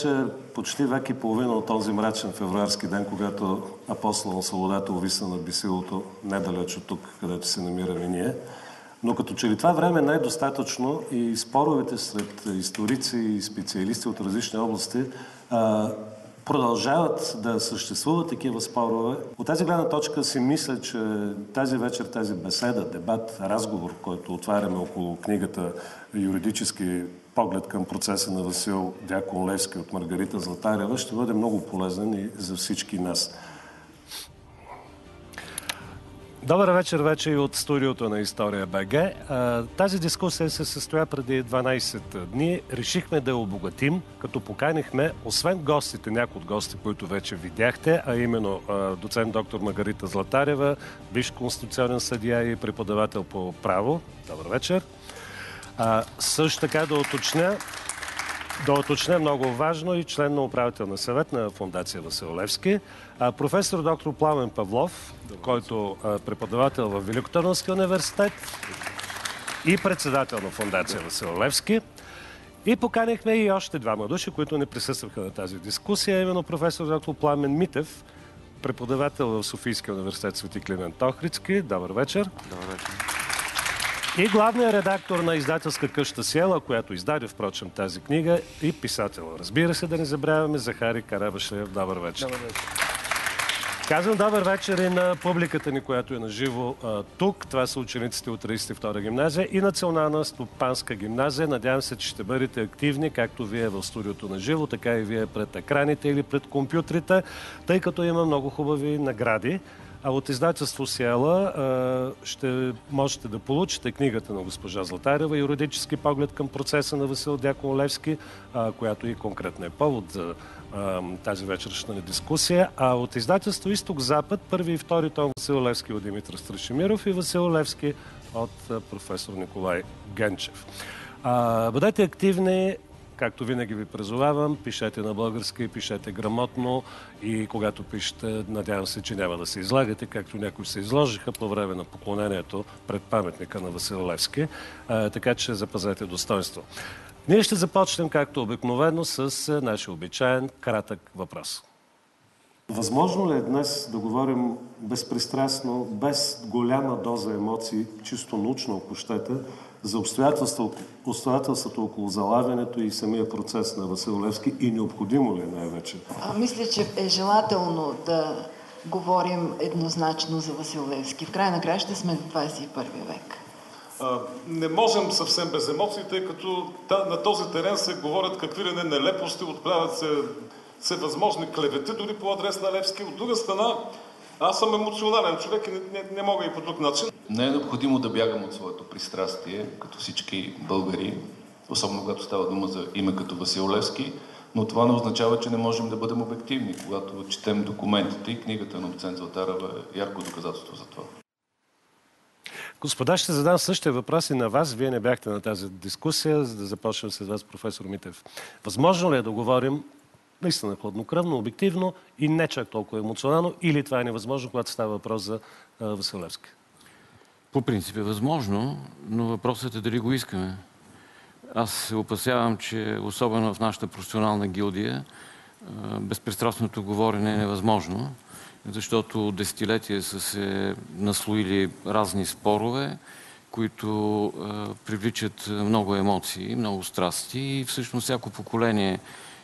вече почти век и половина от този мрачен февруарски ден, когато апостол на свободата увисна над бисилото недалеч от тук, където се намираме ние. Но като че ли това време не е достатъчно и споровете сред историци и специалисти от различни области а, продължават да съществуват такива спорове. От тази гледна точка си мисля, че тази вечер, тази беседа, дебат, разговор, който отваряме около книгата юридически поглед към процеса на Васил Дякон Левски от Маргарита Златарева ще бъде много полезен и за всички нас. Добър вечер вече и от студиото на История БГ. Тази дискусия се състоя преди 12 дни. Решихме да я обогатим, като поканихме, освен гостите, някои от гости, които вече видяхте, а именно доцент доктор Маргарита Златарева, висш конституционен съдия и преподавател по право. Добър вечер. Също така да уточня, да уточня много важно и член на управителна съвет на Фундация Василевски. Професор доктор Пламен Павлов, който е преподавател в Великотърновския университет и председател на Фундация Василевски. И поканихме и още двама души, които не присъстваха на тази дискусия, именно професор доктор Пламен Митев, преподавател в Софийския университет Свети Климент Охридски. Добър вечер. Добър вечер. И главният редактор на издателска къща Села, която издаде, впрочем, тази книга, и писател. Разбира се, да не забравяме Захари Карабашев. Добър вечер. Добър вечер. Казвам добър вечер и на публиката ни, която е на живо тук. Това са учениците от 32-та гимназия и Национална стопанска гимназия. Надявам се, че ще бъдете активни, както вие в студиото на живо, така и вие пред екраните или пред компютрите, тъй като има много хубави награди. А от издателство Сиела ще можете да получите книгата на госпожа Златарева «Юридически поглед към процеса на Васил Дякон Левски», която и конкретно е повод за тази вечершна дискусия. А от издателство Изток-Запад, първи и втори том Васил Левски от Димитър Страшимиров и Васил Левски от професор Николай Генчев. бъдете активни, Както винаги ви призовавам, пишете на български, пишете грамотно и когато пишете, надявам се, че няма да се излагате, както някои се изложиха по време на поклонението пред паметника на Васил Левски. Така че запазете достоинство. Ние ще започнем, както обикновено, с нашия обичаен кратък въпрос. Възможно ли е днес да говорим безпристрастно, без голяма доза емоции, чисто научно, ако щете, за обстоятелства, обстоятелствата около залавянето и самия процес на Васил Левски и необходимо ли е най-вече? Мисля, че е желателно да говорим еднозначно за Васил Левски. В край на края ще сме в 21 век. А, не можем съвсем без емоции, тъй като на този терен се говорят какви ли не нелепости, отправят се всевъзможни клевети дори по адрес на Левски. От друга страна, аз съм емоционален човек и не, не, не мога и по друг начин. Не е необходимо да бягам от своето пристрастие, като всички българи, особено когато става дума за име като Васил Левски, но това не означава, че не можем да бъдем обективни, когато четем документите и книгата на доцент Златарова е ярко доказателство за това. Господа, ще задам същия въпрос и на вас. Вие не бяхте на тази дискусия, за да започнем с вас, професор Митев. Възможно ли е да говорим наистина хладнокръвно, обективно и не чак толкова емоционално, или това е невъзможно, когато става въпрос за Василевски? По принцип е възможно, но въпросът е дали го искаме. Аз се опасявам, че особено в нашата професионална гилдия безпристрастното говорене е невъзможно, защото десетилетия са се наслоили разни спорове, които привличат много емоции, много страсти и всъщност всяко поколение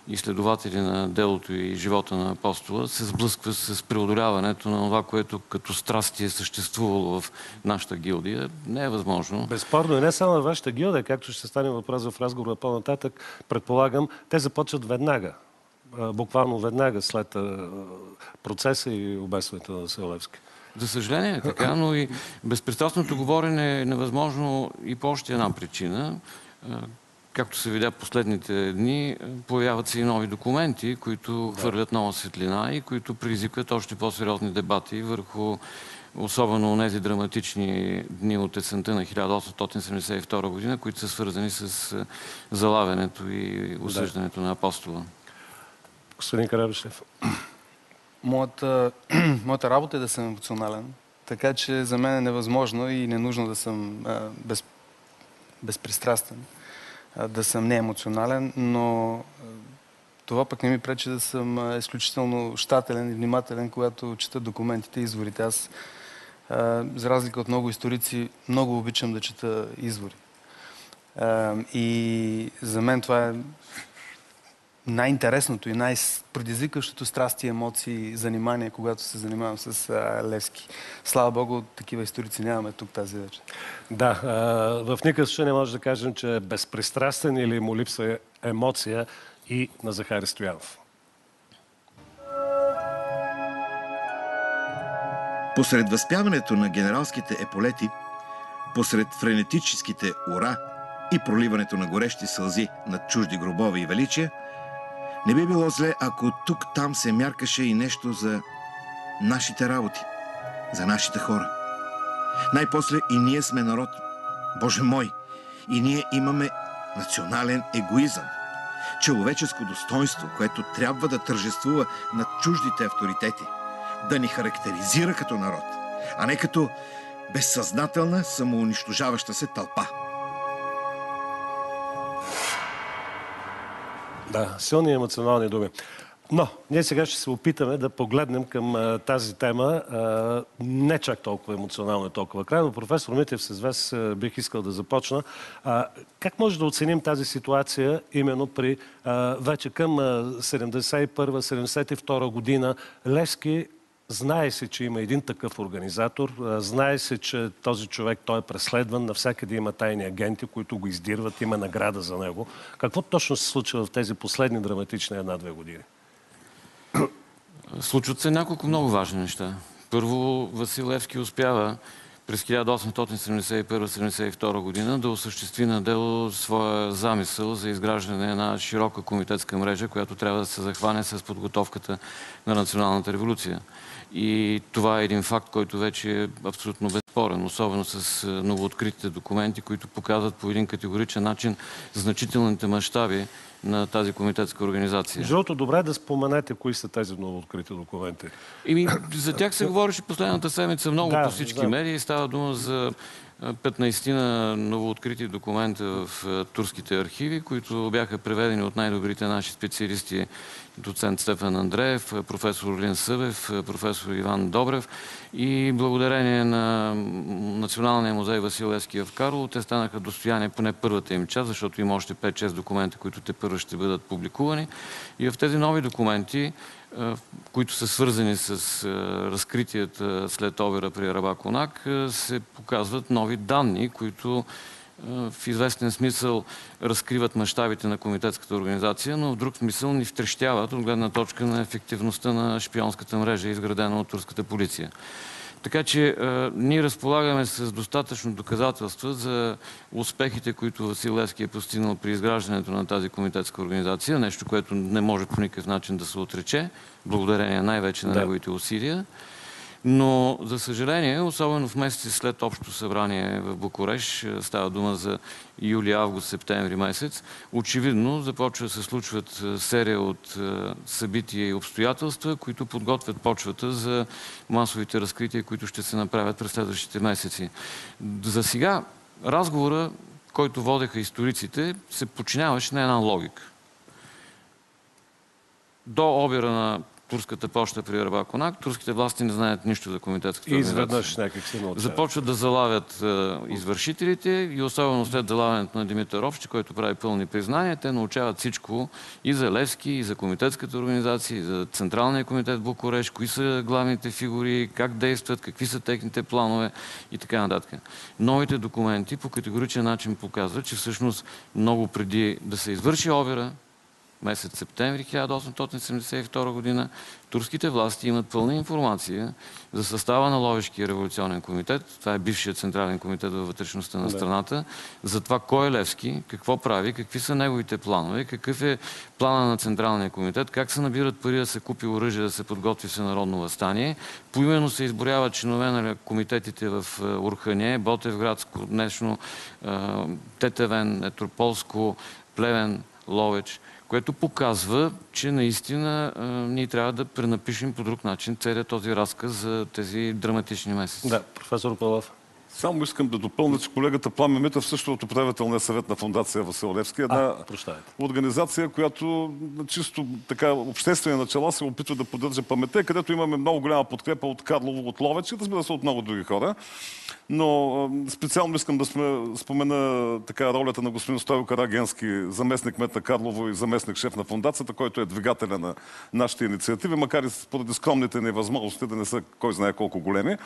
изследователи на делото и живота на апостола се сблъсква с преодоляването на това, което като страсти е съществувало в нашата гилдия. Не е възможно. Безспорно и не само в вашата гилдия, както ще стане въпрос в разговора по-нататък, предполагам, те започват веднага буквално веднага след процеса и обесването на Селевски. За съжаление е така, но и безпристрастното говорене е невъзможно и по още една причина както се видя последните дни, появяват се и нови документи, които да. хвърлят нова светлина и които предизвикват още по-сериозни дебати върху особено тези драматични дни от есента на 1872 година, които са свързани с е, залавянето и осъждането на апостола. Господин Карабишлев. Моята, моята работа е да съм емоционален, така че за мен е невъзможно и ненужно да съм а, без, безпристрастен, да съм неемоционален, но това пък не ми пречи да съм изключително щателен и внимателен, когато чета документите и изворите. Аз, за разлика от много историци, много обичам да чета извори. И за мен това е най-интересното и най-предизвикащото страсти, емоции, занимание, когато се занимавам с а, Левски. Слава Богу, такива историци нямаме тук тази вечер. Да, а, в никакъв случай не може да кажем, че е безпристрастен или му липсва емоция и на Захари Стоянов. Посред възпяването на генералските еполети, посред френетическите ура и проливането на горещи сълзи над чужди гробове и величия, не би било зле, ако тук-там се мяркаше и нещо за нашите работи, за нашите хора. Най-после и ние сме народ, Боже мой, и ние имаме национален егоизъм, човеческо достоинство, което трябва да тържествува над чуждите авторитети, да ни характеризира като народ, а не като безсъзнателна, самоунищожаваща се тълпа. Да, силни емоционални думи. Но, ние сега ще се опитаме да погледнем към а, тази тема а, не чак толкова емоционално и толкова крайно. Професор Митев, с вас а, бих искал да започна. Как може да оценим тази ситуация именно при вече към 71-72 година Левски Знае се, че има един такъв организатор. Знае се, че този човек той е преследван. Навсякъде има тайни агенти, които го издирват. Има награда за него. Какво точно се случва в тези последни драматични една-две години? Случват се няколко много важни неща. Първо, Васил Левски успява през 1871-72 година да осъществи на дело своя замисъл за изграждане на широка комитетска мрежа, която трябва да се захване с подготовката на националната революция. И това е един факт, който вече е абсолютно безспорен, особено с новооткритите документи, които показват по един категоричен начин значителните мащаби на тази комитетска организация. Жълто, добре е да споменете кои са тези новооткрити документи. Ими, за тях се говореше последната седмица много да, по всички да. медии. Става дума за 15 на новооткрити документа в турските архиви, които бяха преведени от най-добрите наши специалисти доцент Стефан Андреев, професор Лин Събев, професор Иван Добрев и благодарение на Националния музей Васил Левски в Карло, те станаха достояние поне първата им част, защото има още 5-6 документа, които те първо ще бъдат публикувани. И в тези нови документи, които са свързани с разкритията след овера при Рабаконак, се показват нови данни, които в известен смисъл разкриват мащабите на комитетската организация, но в друг смисъл ни втрещяват от гледна точка на ефективността на шпионската мрежа, изградена от турската полиция. Така че е, ние разполагаме с достатъчно доказателства за успехите, които Васил Левски е постигнал при изграждането на тази комитетска организация, нещо, което не може по никакъв начин да се отрече, благодарение най-вече на да. неговите усилия. Но, за съжаление, особено в месеци след общото събрание в Букуреш, е, става дума за юли, август, септември месец, очевидно започва да се случват е, серия от е, събития и обстоятелства, които подготвят почвата за масовите разкрития, които ще се направят през следващите месеци. За сега разговора, който водеха историците, се подчиняваше на една логика. До обира на турската почта при Рабаконак. Турските власти не знаят нищо за комитетската И изведнъж някак си Започват да залавят е, извършителите и особено след залавянето на Димитър Овче, който прави пълни признания, те научават всичко и за Левски, и за комитетската организация, и за Централния комитет Букуреш, кои са главните фигури, как действат, какви са техните планове и така нататък. Новите документи по категоричен начин показват, че всъщност много преди да се извърши овера, месец септември 1872 година, турските власти имат пълна информация за състава на Ловешкия революционен комитет. Това е бившият централен комитет във вътрешността на страната. За това кой е Левски, какво прави, какви са неговите планове, какъв е плана на Централния комитет, как се набират пари да се купи оръжие, да се подготви всенародно възстание. Поименно се изборяват чинове на комитетите в е, Урхане, Ботевградско, днешно е, Тетевен, Етрополско, Плевен, Ловеч което показва, че наистина ние трябва да пренапишем по друг начин целият този разказ за тези драматични месеци. Да, професор Павлов. Само искам да допълня, че колегата Пламен Митев също от управителния съвет на фундация Васил Левски. Една А, организация, която на чисто така обществени начала се опитва да поддържа паметта, където имаме много голяма подкрепа от Карлово, от Ловеч и разбира се от много други хора. Но специално искам да сме, спомена така ролята на господин Стойл Карагенски, заместник мет на Карлово и заместник шеф на фундацията, който е двигателя на нашите инициативи, макар и поради скромните ни възможности да не са кой знае колко големи.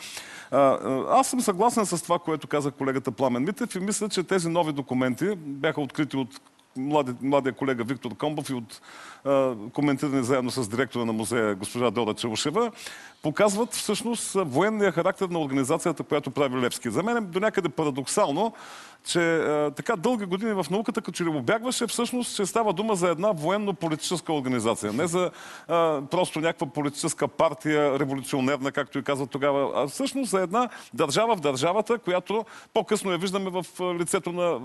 Аз съм съгласен с това, което каза колегата Пламен Митев и мисля, че тези нови документи бяха открити от млади, младия колега Виктор Комбов и от а, коментирани заедно с директора на музея госпожа Дода Челушева, показват всъщност военния характер на организацията, която прави Левски. За мен е до някъде парадоксално, че а, така дълги години в науката, като че ли обягваше, всъщност че става дума за една военно-политическа организация. Не за а, просто някаква политическа партия, революционерна, както и казват тогава, а всъщност за една държава в държавата, която по-късно я виждаме в лицето на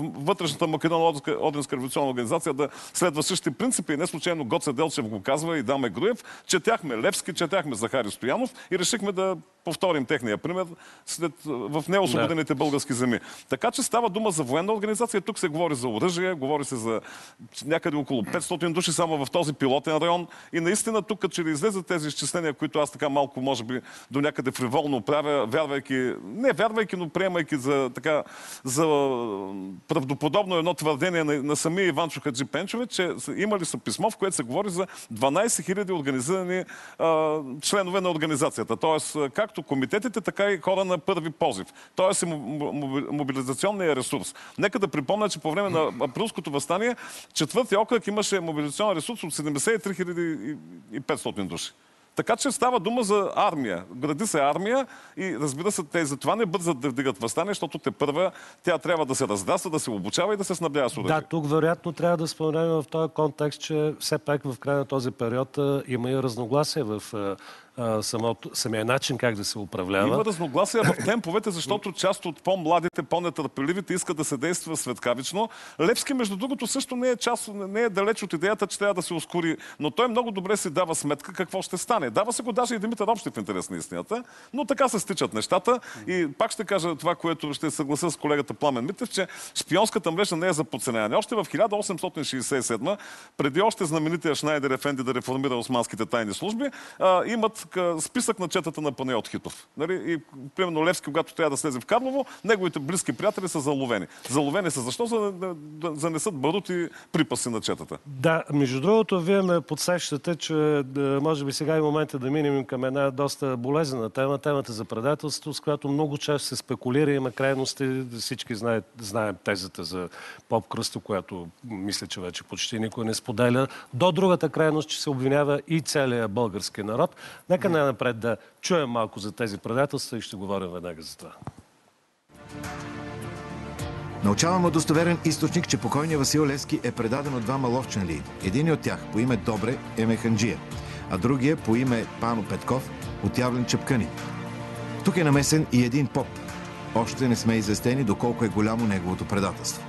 вътрешната Македонно-Одринска революционна организация да следва същите принципи. И не случайно Гоце Делчев го казва и Даме Груев. Четяхме Левски, четяхме Захари Стоянов и решихме да повторим техния пример след, в неосвободените български земи. Така че става дума за военна организация. Тук се говори за оръжие, говори се за някъде около 500 души само в този пилотен район. И наистина тук, че ли излезат тези изчисления, които аз така малко, може би, до някъде фриволно правя, вярвайки, не вярвайки, но приемайки за, така, за правдоподобно едно твърдение на, на самия Иван Чухаджи Пенчове, че имали са писмо, в което се говори за 12 000 организирани а, членове на организацията. Тоест, както комитетите, така и хора на първи позив. Тоест, мобилизационния ресурс. Нека да припомня, че по време на априлското възстание четвъртия окръг имаше мобилизационен ресурс от 73 500 души. Така че става дума за армия. Гради се армия и разбира се, те за това не бързат да вдигат възстание, защото те първа тя трябва да се раздаса, да се обучава и да се снабдява с Да, тук вероятно трябва да споменем в този контекст, че все пак в края на този период има и разногласие в самото, самия начин как да се управлява. Има разногласия в темповете, защото част от по-младите, по-нетърпеливите искат да се действа светкавично. Левски, между другото, също не е, част, не е далеч от идеята, че трябва да се ускори, но той много добре си дава сметка какво ще стане. Дава се го даже и Димитър Общи в интерес на истината, но така се стичат нещата. И пак ще кажа това, което ще съглася с колегата Пламен Митев, че шпионската мрежа не е за подценяване. Още в 1867, преди още знаменития Шнайдер Ефенди да реформира османските тайни служби, имат списък на четата на Панайот Хитов. Нали? И, примерно Левски, когато трябва да слезе в Карлово, неговите близки приятели са заловени. Заловени са защо? За да, да занесат барути припаси на четата. Да, между другото, вие ме подсещате, че да, може би сега е момента да минем към една доста болезнена тема, темата за предателство, с която много често се спекулира, има крайности. Всички знаят, знаем тезата за Поп Кръсто, която мисля, че вече почти никой не споделя. До другата крайност, че се обвинява и целият български народ. Нека най-напред да чуем малко за тези предателства и ще говорим веднага за това. Научавам от достоверен източник, че покойният Васил Левски е предаден от двама ловченли. Един от тях по име Добре е Механджия, а другия по име Пано Петков отявлен Чепкани. Тук е намесен и един поп. Още не сме известени доколко е голямо неговото предателство.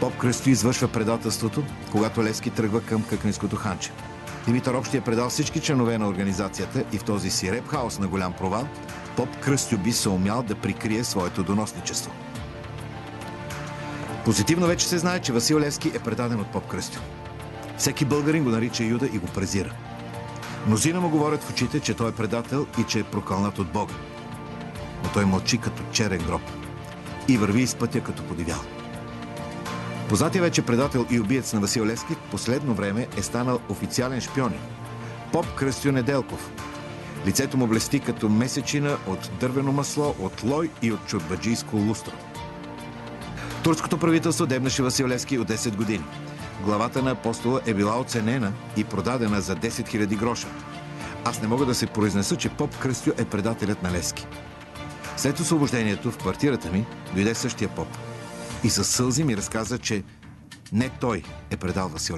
Поп Кръсто извършва предателството, когато Левски тръгва към Къкнинското ханче. Димитър Общи е предал всички членове на организацията и в този си реп хаос на голям провал, Поп Кръстю би се умял да прикрие своето доносничество. Позитивно вече се знае, че Васил Левски е предаден от Поп Кръстю. Всеки българин го нарича Юда и го презира. Мнозина му говорят в очите, че той е предател и че е прокълнат от Бога. Но той мълчи като черен гроб и върви из пътя като подивял. Познатия вече предател и убиец на Васил Левски в последно време е станал официален шпионин. Поп Кръстю Неделков. Лицето му блести като месечина от дървено масло, от лой и от чурбаджийско лустро. Турското правителство дебнаше Васил Левски от 10 години. главата на апостола е била оценена и продадена за 10 000 гроша. Аз не мога да се произнеса, че поп Кръстю е предателят на Левски. След освобождението в квартирата ми дойде същия поп. И със сълзи ми разказа, че не той е предал Васил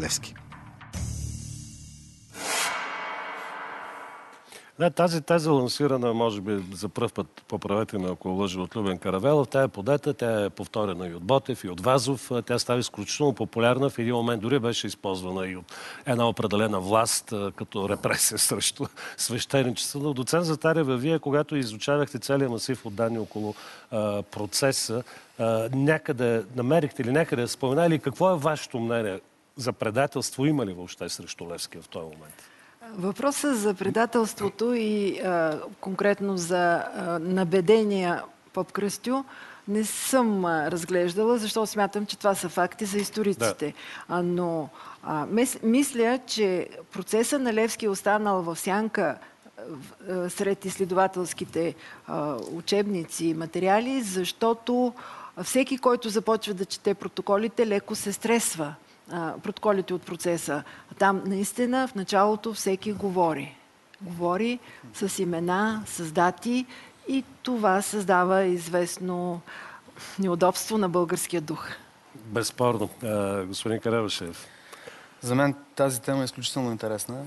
Да, тази теза лансирана, може би за първ път, поправете ме ако лъжа от Любен Каравелов, тя е подета, тя е повторена и от Ботев, и от Вазов. Тя става изключително популярна. В един момент дори беше използвана и от една определена власт като репресия срещу свещеничеството. Доцент Затарева, вие, когато изучавахте целият масив от данни около а, процеса, а, някъде намерихте или някъде споменали какво е вашето мнение за предателство има ли въобще срещу Левски в този момент? Въпросът за предателството и а, конкретно за а, набедения Поп Кръстю не съм а, разглеждала, защото смятам, че това са факти за историците. А, но а, мис, мисля, че процеса на Левски е останал в сянка сред изследователските а, учебници и материали, защото всеки, който започва да чете протоколите, леко се стресва протоколите от процеса. Там наистина в началото всеки говори. Говори с имена, с дати и това създава известно неудобство на българския дух. Безспорно. господин Карабашев. За мен тази тема е изключително интересна.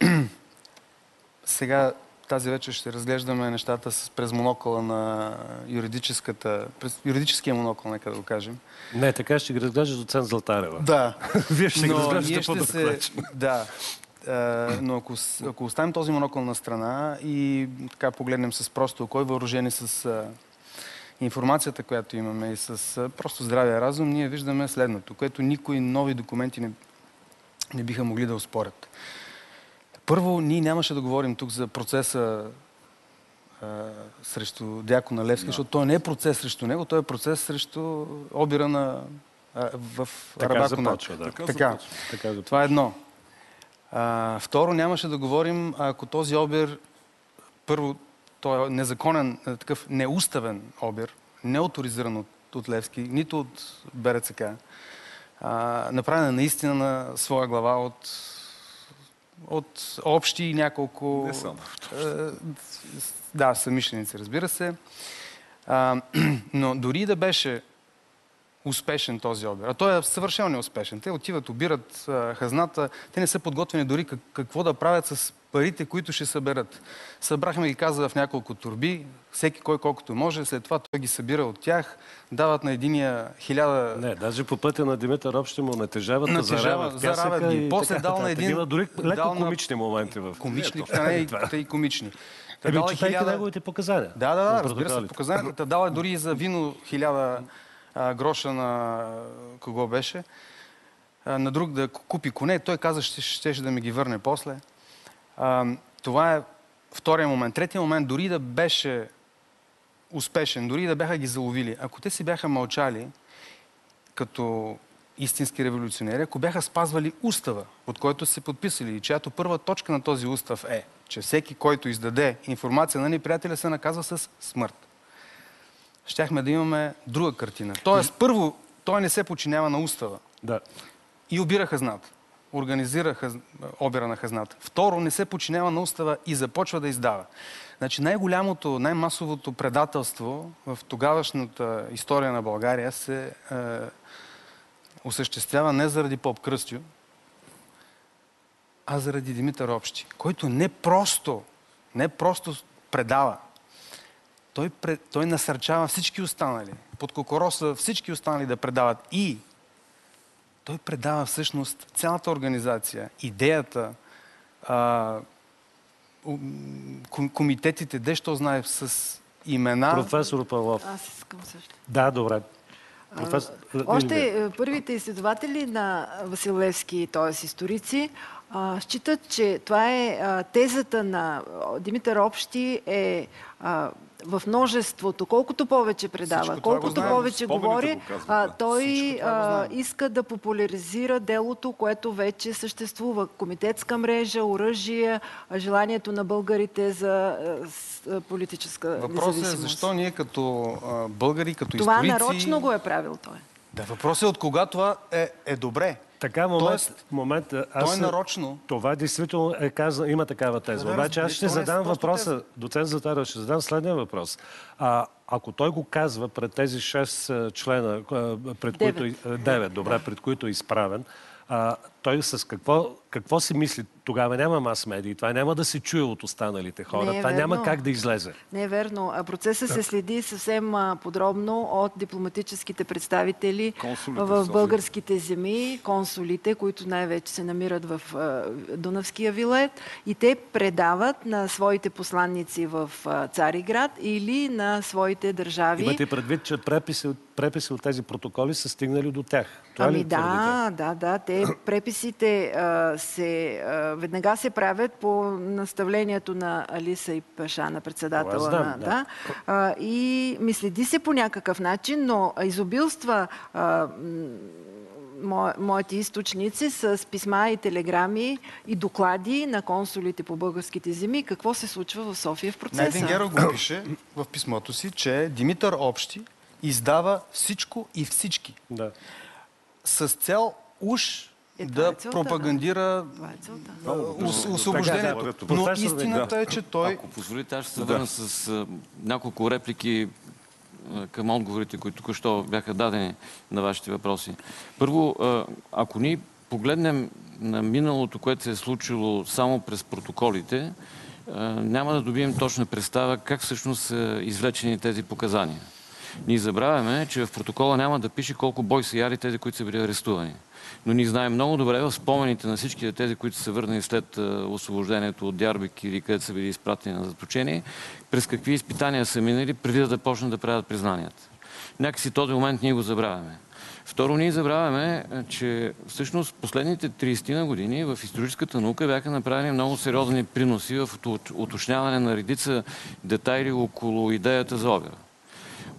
сега тази вечер ще разглеждаме нещата с, през монокола на юридическата, през юридическия монокол, нека да го кажем. Не, така ще ги разглежда доцент Златарева. Да. Вие ще ги разглеждате по се... Да. Uh, но ако, ако оставим този монокол на страна и така погледнем с просто кой въоръжени с uh, информацията, която имаме и с uh, просто здравия разум, ние виждаме следното, което никои нови документи не, не биха могли да успорят. Първо, ние нямаше да говорим тук за процеса а, срещу Дякона Левски, защото той не е процес срещу него, той е процес срещу обира на, а, в така. Започва, да. Така, така, така започва. Това е едно. А, второ, нямаше да говорим, ако този обир, първо, той е незаконен, такъв неуставен обир, не авторизиран от, от Левски, нито от БРЦК, а, направена наистина на своя глава от от общи и няколко... Не само. Да, самишленици, разбира се. А, но дори да беше успешен този обир, а той е съвършено неуспешен. Те отиват, обират хазната, те не са подготвени дори как, какво да правят с парите, които ще съберат. Събрахме ги, каза, в няколко турби, всеки кой колкото може, след това той ги събира от тях, дават на единия хиляда... Не, даже по пътя на Димитър Общи му натежават, натежават заравят ги. После дал на един... Такива дори леко комични моменти в... Комични, не, и, те и комични. Еми, читайки хиляда... неговите показания. Да, да, да, разбира се, показанията. Дала дори и за вино хиляда гроша на кого беше. На друг да купи коне. Той каза, ще, ще, ще да ми ги върне после. А, това е втория момент. Третия момент, дори да беше успешен, дори да бяха ги заловили, ако те си бяха мълчали като истински революционери, ако бяха спазвали устава, под който се подписали и чиято първа точка на този устав е, че всеки, който издаде информация на неприятеля, се наказва с смърт. Щяхме да имаме друга картина. Тоест, първо, той не се подчинява на устава. Да. И обира хазната. Организира хаз... обира на хазната. Второ, не се подчинява на устава и започва да издава. Значи най-голямото, най-масовото предателство в тогавашната история на България се е, осъществява не заради Поп Кръстю, а заради Димитър Общи, който не просто, не просто предава, той, той насърчава всички останали, под кокороса всички останали да предават и той предава всъщност цялата организация, идеята, а, комитетите, дещо знае с имена. Професор Павлов. Аз искам също. Да, добре. Професор... Още е, първите изследователи на Василевски, т.е. историци, считат, че това е тезата на Димитър Общи е в множеството, колкото повече предава, Всичко колкото знаем, повече говори, а, той а, иска да популяризира делото, което вече съществува. Комитетска мрежа, оръжие, желанието на българите за а, политическа Въпросът е защо ние като а, българи, като Това историци... нарочно го е правил той. Да, въпросът е от кога това е, е добре. Така, момент, Тоест, момент, аз... той е нарочно. Това действително е казано, има такава теза. Да, Обаче аз ще е задам въпроса, теза. доцент Затарев, ще задам следния въпрос. А, ако той го казва пред тези 6 члена, пред Девет. които... а, Девет, добре, пред които е изправен, а, той с какво, какво си мисли? Тогава няма мас-медии. Това няма да се чуе от останалите хора. Е това няма верно. как да излезе. Не е верно. А Процесът се следи съвсем подробно от дипломатическите представители Консулите в българските земи, консулите, които най-вече се намират в Дунавския вилет и те предават на своите посланници в Цариград или на своите държави. Имате предвид, че преписи, от- преписи от тези протоколи са стигнали до тях. Това ами да, да, да. Те преписите а, се, а, веднага се правят по наставлението на Алиса и Паша, на председателя. Знам, на, да. А, и ми следи се по някакъв начин, но изобилства а, мо- моите източници с писма и телеграми и доклади на консулите по българските земи какво се случва в София в процеса. Найденгеров го пише в писмото си, че Димитър Общи издава всичко и всички Да. с цел уж Е, да е целта, да. пропагандира Това е а, ос- освобождението. Но истината е, че той... Ако позволите, аз ще се върна с а, няколко реплики а, към отговорите, които току-що бяха дадени на вашите въпроси. Първо, а, ако ние погледнем на миналото, което се е случило само през протоколите, няма да добием точна представа как всъщност са извлечени тези показания. Ние забравяме, че в протокола няма да пише колко бой са яли тези, които са били арестувани. Но ние знаем много добре в спомените на всички тези, които са върнали след а, освобождението от Дярбик или където са били изпратени на заточение, през какви изпитания са минали преди да започнат да правят признанията. Някакси този момент ние го забравяме. Второ, ние забравяме, а, че всъщност последните 30 на години в историческата наука бяха направени много сериозни приноси в ут- уточняване на редица детайли около идеята за обира.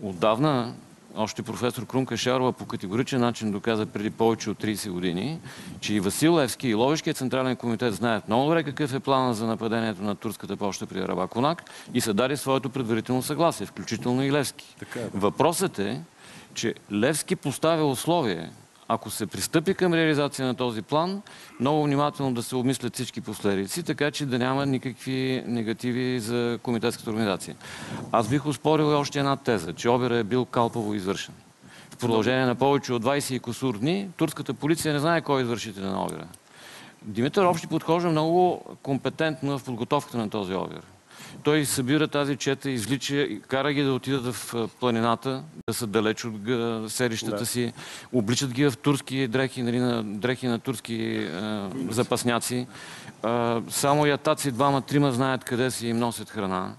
Отдавна, още професор Крумка Шарова по категоричен начин доказа преди повече от 30 години, че и Васил Левски и Ловешкият централен комитет знаят много добре какъв е плана за нападението на турската почта при Рабаконак и са дали своето предварително съгласие, включително и Левски. Въпросът е, че Левски поставя условие, ако се пристъпи към реализация на този план, много внимателно да се обмислят всички последици, така че да няма никакви негативи за комитетската организация. Аз бих успорил още една теза, че обира е бил калпаво извършен. В продължение на повече от 20 и косур дни, турската полиция не знае кой е извършител на обира. Димитър Общи подхожда много компетентно в подготовката на този обир. Той събира тази чета, извлича, кара ги да отидат в планината, да са далеч от селищата Да. си, обличат ги в турски дрехи, нали, на, дрехи на турски а, запасняци. А, само ятаци, двама, трима знаят къде си им носят храна.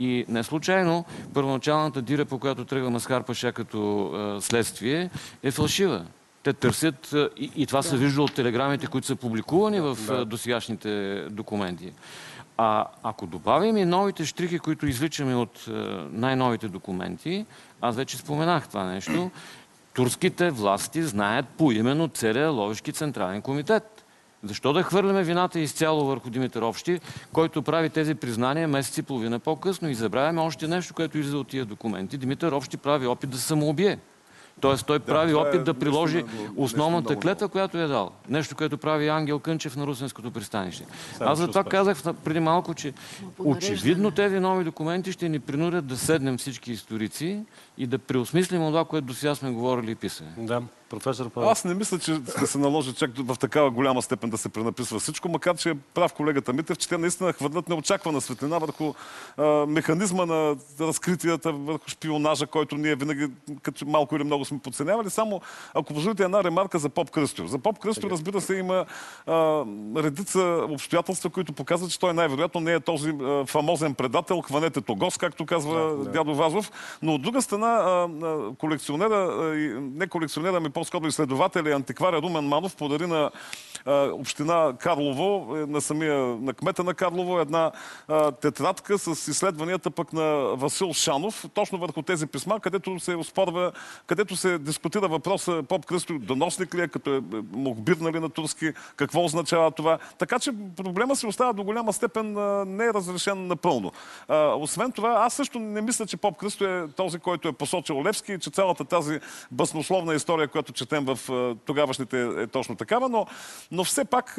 И не случайно първоначалната дира, по която тръгва Маскар Паша като а, следствие, е фалшива. Те търсят, и, и това се вижда от телеграмите, които са публикувани в а, досегашните документи. А ако добавим и новите штрихи, които извличаме от е, най-новите документи, аз вече споменах това нещо, турските власти знаят поименно целия Ловешки централен комитет. Защо да хвърляме вината изцяло върху Димитър Общи, който прави тези признания месец и половина по-късно и забравяме още нещо, което излиза от тия документи. Димитър Общи прави опит да самоубие. Тоест той прави това е опит да приложи основната много клетва, която е дал. Нещо, което прави Ангел Кънчев на Русенското пристанище. Аз ще затова спра. казах преди малко, че очевидно тези нови документи ще ни принудят да седнем всички историци и да преосмислим това, което до сега сме говорили и писали. Да, професор Павел. Аз не мисля, че ще се наложи чак в такава голяма степен да се пренаписва всичко, макар че е прав колегата Митев, че те наистина хвърлят неочаквана светлина върху а, механизма на разкритията, върху шпионажа, който ние винаги като малко или много сме подценявали. Само, ако позволите една ремарка за Поп Кръстю. За Поп Кръстю, разбира се, има а, редица обстоятелства, които показват, че той най-вероятно не е този а, фамозен предател, хванете Тогос, както казва дядо Вазов. Но от друга страна, а, а, колекционера, а, не колекционера, ами по-скоро изследователя и антикваря Румен Манов подари на община Карлово, е, на самия, на кмета на Карлово, една тетрадка с изследванията пък на Васил Шанов, точно върху тези писма, където се оспорва, където се дискутира въпроса Поп Кръсто доносник ли е, като е мухбир нали, на турски, какво означава това. Така че проблема се остава до голяма степен не е разрешен напълно. Освен това, аз също не мисля, че Поп Кръсто е този, който е посочил Левски че цялата тази баснословна история, която четем в тогавашните е точно такава, но, но все пак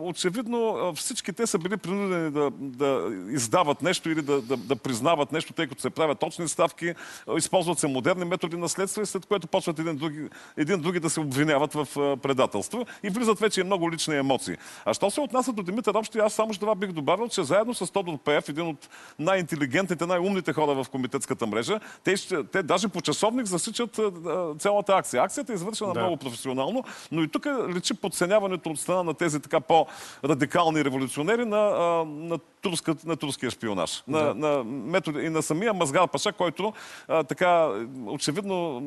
очевидно всички те са били принудени да, да издават нещо или да, да, да признават нещо, тъй като се правят точни ставки, използват се модерни методи на следствие, след което почват един други, един други да се обвиняват в предателство и влизат вече и много лични емоции. А що се отнася до Димитър Общи, аз само ще това бих добавил, че заедно с Тодор Пеев, един от най-интелигентните, най-умните хора в комитетската мрежа, те, ще, те даже по часовник засичат цялата акция. Акцията е извършена Да. много професионално, но и тук личи подценяването от страна на тези така по-радикални революционери на, а, на, турска, на турския шпионаж. На, на методи, и на самия Мазгар Паша, който а, така очевидно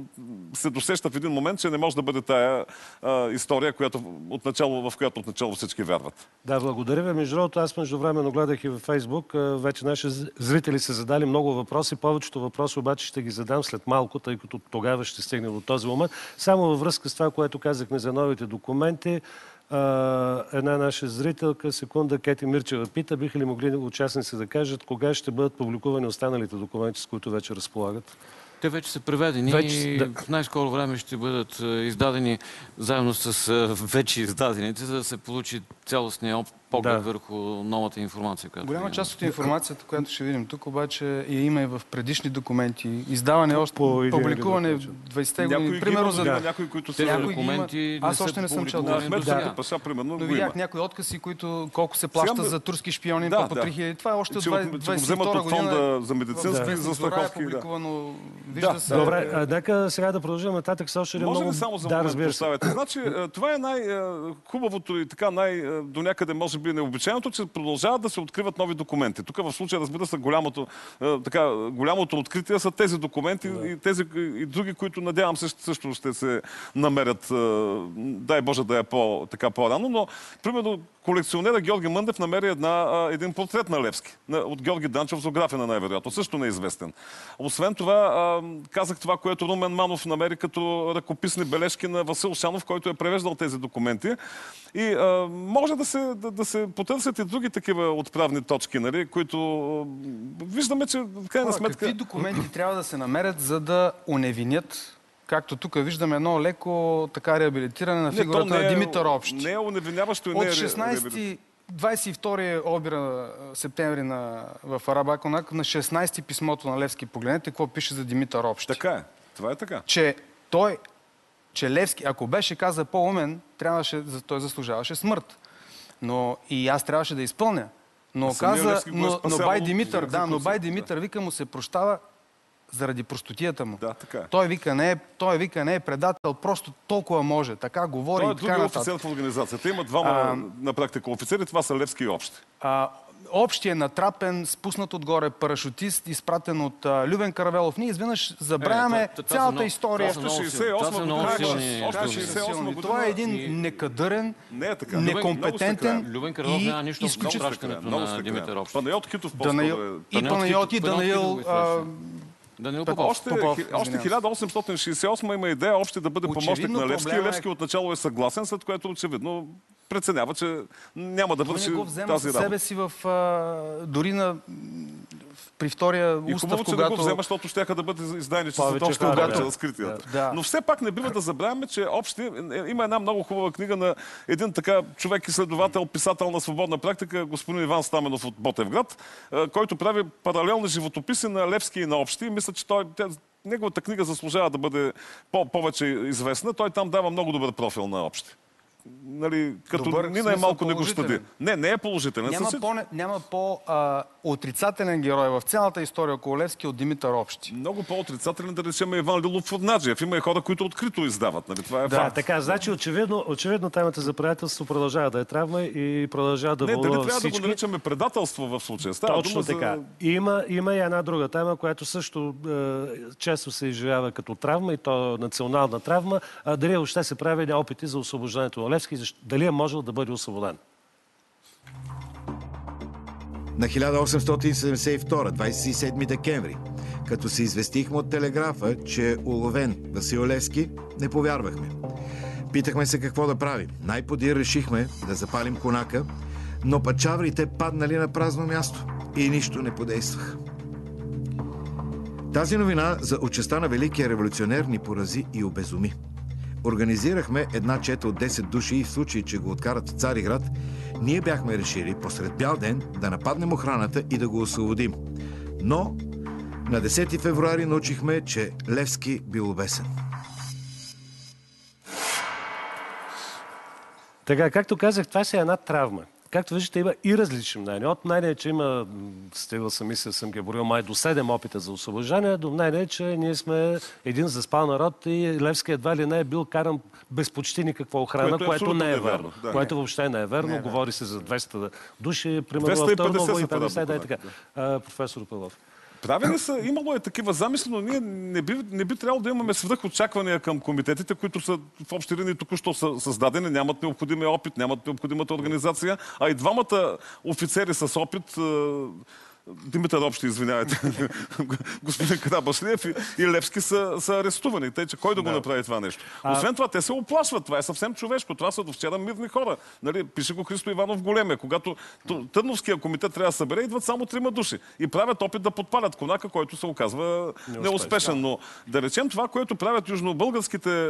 се досеща в един момент, че не може да бъде тая а, история, която отначало, в която отначало всички вярват. Да, благодаря ви. Между другото, аз междувременно гледах и във Фейсбук. Вече наши зрители са задали много въпроси. Повечето въпроси обаче ще ги задам след малко, тъй като тогава ще стигне до този момент. Само във връзка с това, което казахме за новите документи, една наша зрителка, секунда, Кети Мирчева пита, биха ли могли участници да кажат кога ще бъдат публикувани останалите документи, с които вече разполагат? Те вече са преведени Вече и да. в най-скоро време ще бъдат издадени заедно с вече издадените, за да се получи цялостния поглед Да. върху новата информация, която Голяма имаме. част от информацията, която ще видим тук, обаче я има и в предишни документи. Издаване още, По публикуване в начин. 20-те Някои години. Примерно за... Да. някои, които са... Някои ги има. документи Аз още не съм чел документи. сега. Да. Паша, примерно, Но видях някои откази, които колко се плаща Сега- за турски шпиони Да, по да. 3000. Това е още от Че, го- 20- че го 22 вземат от година. фонда за медицински Зорая е застраховки. Да. публикувано. Вижда Да, се. Добре, нека сега да продължим нататък Може ли само за да, момент? Значи, е, това е най-хубавото и така най- е, до някъде може би необичайното, че продължават да се откриват нови документи. Тук в случая, разбира се, голямото, е, така, голямото откритие са тези документи и тези и други, които надявам се също ще се намерят. е, Дай Боже да е по, така по-рано, но примерно колекционера Георги Мъндев намери една, а, един портрет на Левски на, от Георги Данчев, Зографена най-вероятно, също неизвестен. Освен това, казах това, което Румен Манов намери като ръкописни бележки на Васил Шанов, който е превеждал тези документи. И а, може да се, да, да се потърсят и други такива отправни точки, нали, които виждаме, че в крайна Хора, сметка... Какви документи трябва да се намерят, за да уневинят Както тук виждаме едно леко така реабилитиране на фигурата не на е- Димитър Общ. Не е уневиняващо и не От е... ре- 16 22 обира септември на, в Арабаконак, на 16 писмото на Левски. Погледнете какво пише за Димитър Общ. Така е. Това е така. Че той, че Левски, ако беше каза по-умен, трябваше, той заслужаваше смърт. Но и аз трябваше да изпълня. Но А каза, е но, но Бай Димитър, да, но Бай да. Димитър, вика му се прощава заради простотията му. Да, така е. Той вика не е, той вика не е предател, просто толкова може. Така говори Той е и така нататък. офицер в организацията. Има двама А, на практика офицери, това са Левски и Общи. А, общия е натрапен, спуснат отгоре парашутист, изпратен от а, Любен Каравелов. Ние изведнъж забравяме Е, това- цялата история. това са много Още силни- 68 това са много година, силни още думи. 68 година. Това е един некадърен, Не е така. некомпетентен Любен Карлов и няма нищо изключително... на Димитър Общ. Панайот Китов Данаил, по-скоро е... и Панайот Панайот, и Данаил... Данил Попов. Още, Попов, още извинявам се. 1868 има идея още да бъде помощник на Левски. е- Левски отначало е съгласен, след което очевидно преценява, че няма да Той върши не го взема тази със работа. себе си в... а, дори на... при втория И устав, хубаво, че когато... го взема, защото ще да бъде издайници за Повече още да. разкритията. Да. Но все пак не бива да забравяме, че общи, е, има една много хубава книга на един така човек, изследовател, писател на свободна практика, господин Иван Стаменов от Ботевград, е, който прави паралелни животописи на Левски и на общи. И мисля, че той, неговата книга заслужава да бъде по- повече известна. Той там дава много добър профил на общи. Нали, като Добър, Нина е смисъл малко не го щади. Не, не е положителен. Няма Със- по, няма по а, отрицателен герой в цялата история около Левски от Димитър Общи. Много по-отрицателен, да речем, е Иван Лилов от Наджиев. Има и хора, които открито издават. Нали? Това е Да, факт. така, значи очевидно, очевидно темата за приятелство продължава да е травма и продължава да Не, дали вълнува трябва да го всички. наричаме предателство в случая? Става Точно дума така. За... Има, има и една друга тема, която също е, често се изживява като травма и то национална травма. А, дали още се прави опити за освобождането на Левски, дали е можел да бъде освободен. На 1872, 27 декември, като се известихме от телеграфа, че е уловен Васил Левски, не повярвахме. Питахме се какво да правим. Най-подир решихме да запалим конака, но пачаврите паднали на празно място и нищо не подействаха. Тази новина за участа на великия революционер ни порази и обезуми. Организирахме една чета от 10 души и в случай, че го откарат в Цариград, ние бяхме решили посред бял ден да нападнем охраната и да го освободим. Но на 10 февруари научихме, че Левски бил обесен. Така, както казах, това си е една травма. Както виждате, има и различни мнения. От мнение, че има, стигал съм, мисля, съм ги борил май до 7 опита за освобождане, до мнение, че ние сме един заспал народ и Левски едва ли не е бил каран без почти никаква охрана, Което е което, абсолютно не е верно. да. Което въобще не е верно. Говори се за 200 души, примерно в 250 Търново и са 50, да е подобни така. А, професор Павлов. Правени са, имало е такива замисли, но ние не би, не би трябвало да имаме свръх очаквания към комитетите, които са в общи линии току-що са създадени, нямат необходимия опит, нямат необходимата организация, а и двамата офицери с опит, Димитър Общи, извинявайте, господин Карабашлиев и, и Левски са, са арестувани. Тъй, че кой да го направи това нещо? Освен това, те се оплашват. Това е съвсем човешко. Това са до вчера мирни хора. Нали, пише го Христо Иванов Големия. Когато Търновския комитет трябва да събере, идват само трима души. И правят опит да подпалят конака, който се оказва неуспешен. Но да речем това, което правят южнобългарските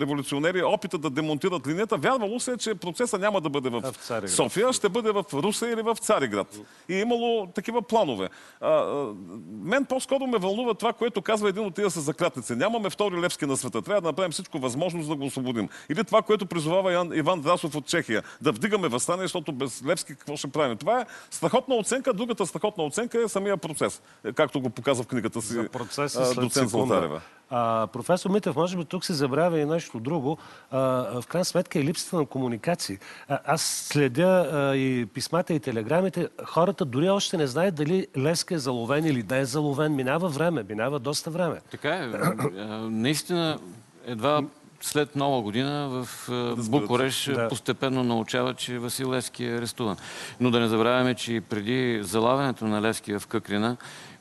революционери, опита да демонтират линията, вярвало се, е, че процесът няма да бъде в, в. София, ще бъде в Русе или в Цариград. И е такива планове. А, а, мен по-скоро ме вълнува това, което казва един от тия с закратници. Нямаме втори Левски на света. Трябва да направим всичко възможно, за да го освободим. Или това, което призовава Иван, Иван Драсов от Чехия. Да вдигаме възстание, защото без Левски какво ще правим? Това е страхотна оценка. Другата страхотна оценка е самия процес. Както го показва в книгата си За процеса след доцент. Златарева. А, професор Митев, може би тук се забравя и нещо друго. А, в крайна сметка и липсата на комуникации. А, аз следя а, и писмата и телеграмите. Хората дори още не знаят дали Левски е заловен или да е заловен. Минава време, минава доста време. Така е. Наистина, едва след нова година в Букуреш Да. постепенно научава, че Васил Левски е арестуван. Но да не забравяме, че и преди залавянето на Левски в Къкрина